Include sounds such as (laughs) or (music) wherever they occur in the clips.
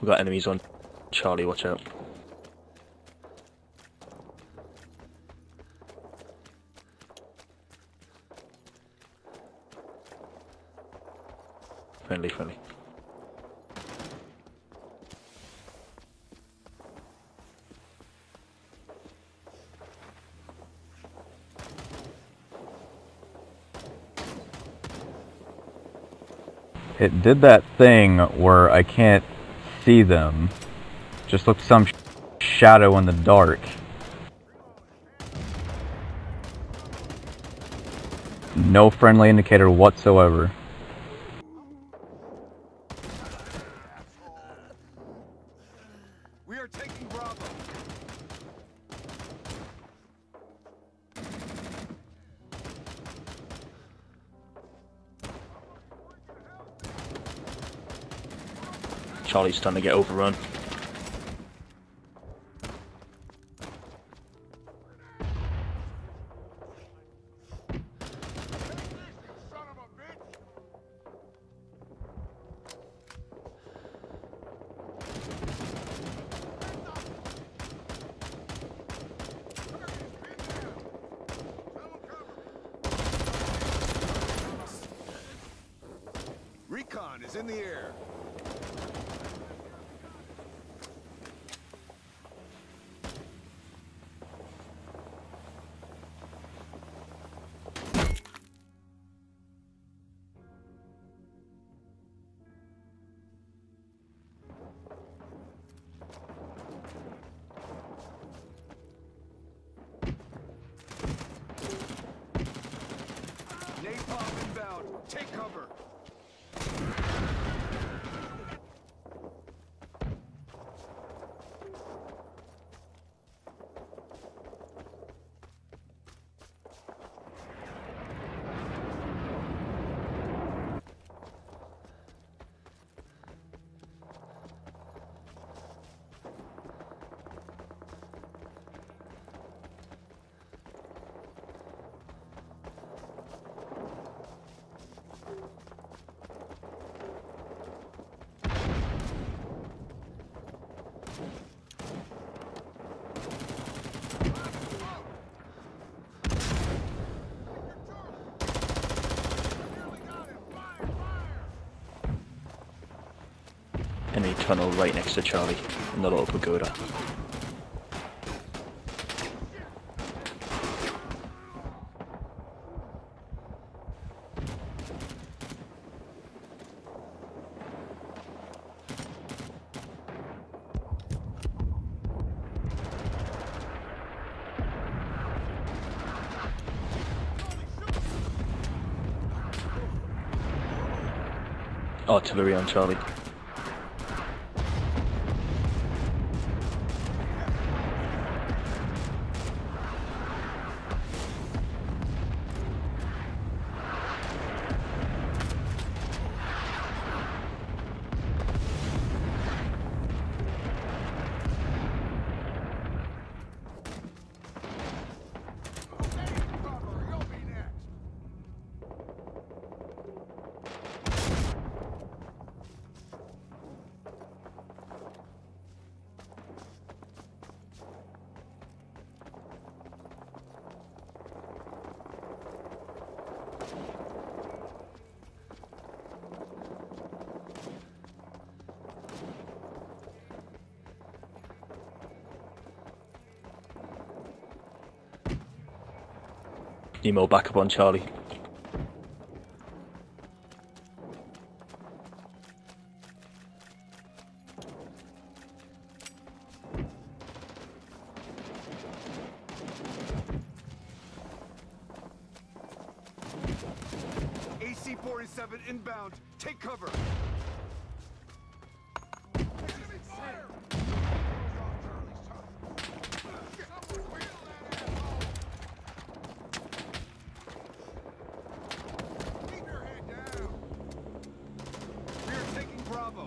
We've got enemies on Charlie, watch out. Friendly, friendly. It did that thing where I can't see them. Just look some sh shadow in the dark. No friendly indicator whatsoever. Charlie's starting to get overrun. Recon is in the air. Tunnel right next to Charlie in the little pagoda. Oh, Artillery on Charlie. Nemo back up on Charlie. AC-47 inbound. Take cover. Keep your head down. We are taking Bravo.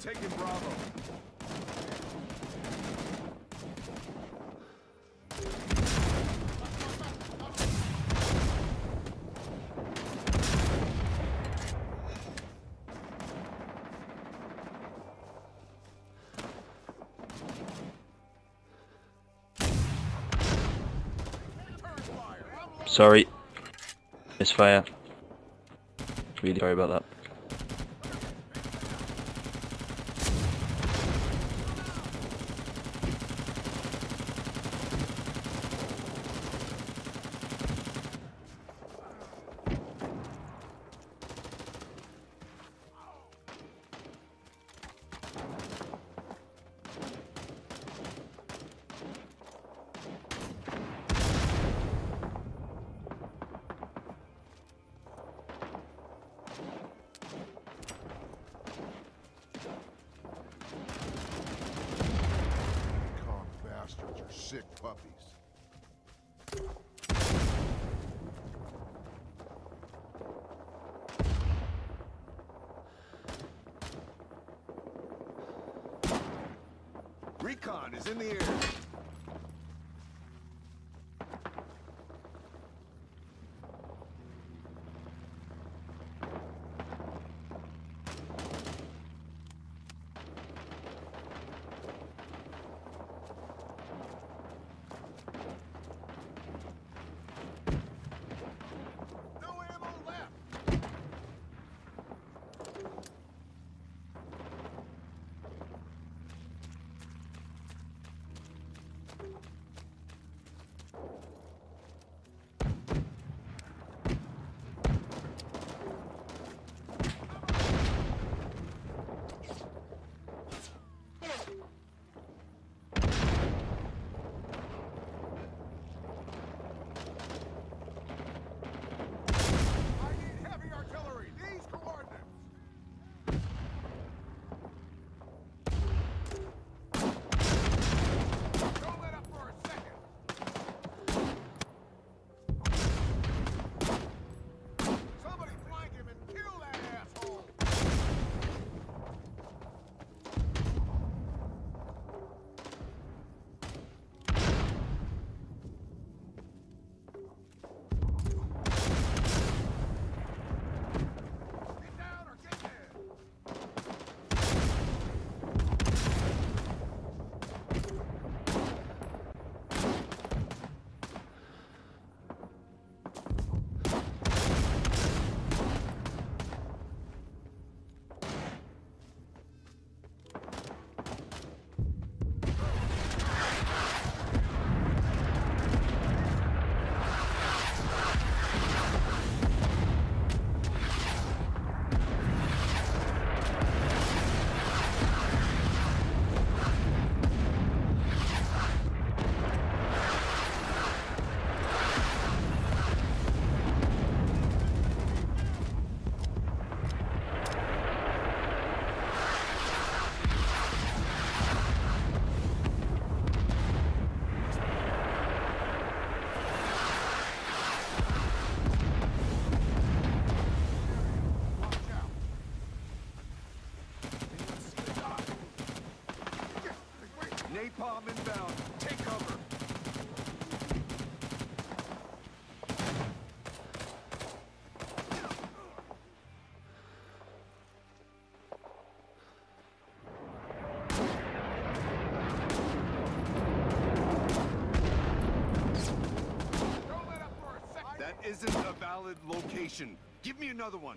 Taken Bravo. Sorry. Misfire. Really sorry about that. Sick puppies. Recon is in the air. Napalm inbound. Take cover. That isn't a valid location. Give me another one.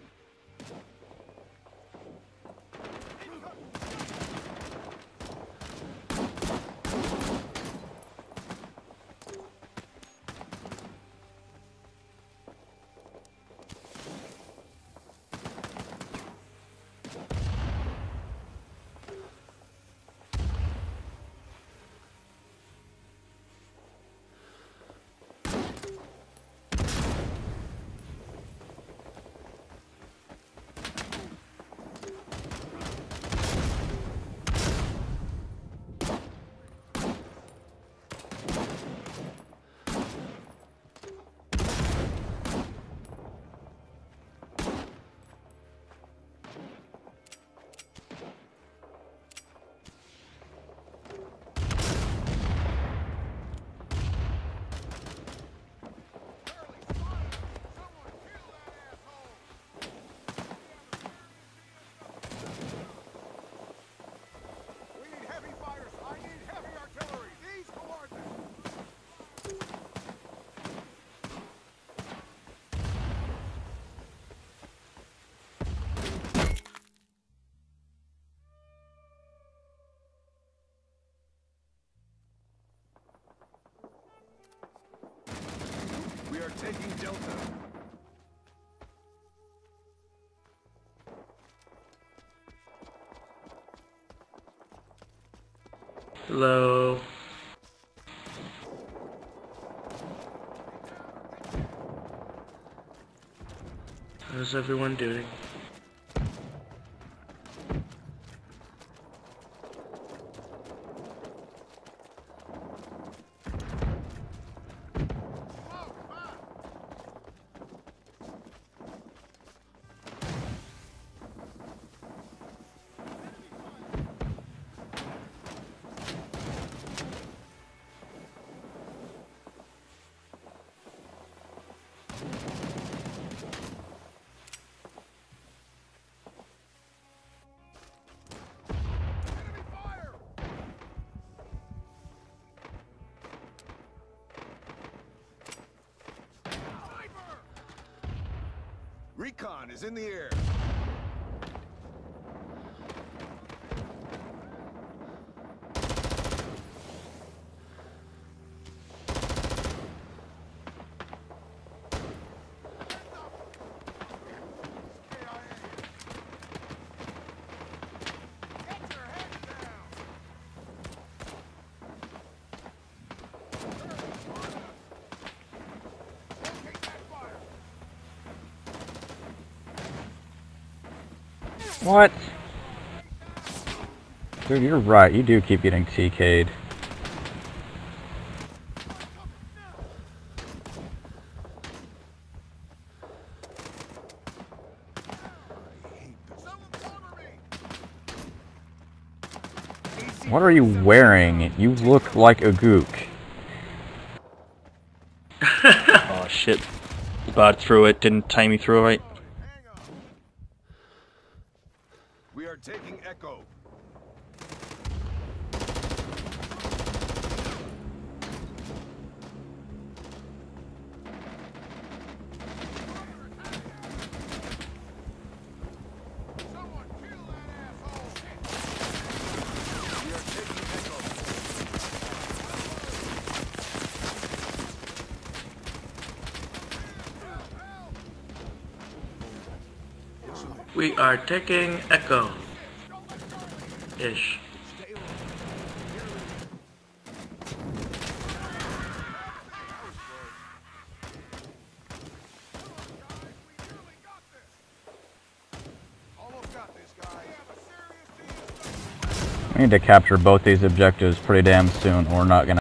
Hello. How's everyone doing? Recon is in the air. What? Dude, you're right. You do keep getting TK'd. Someone cover me! AC What are you wearing? You look like a gook. (laughs) Oh shit. Bad through it, didn't time me through right. Hang on! We are taking Echo. We are taking Echo. Ish. We need to capture both these objectives pretty damn soon, or we're not gonna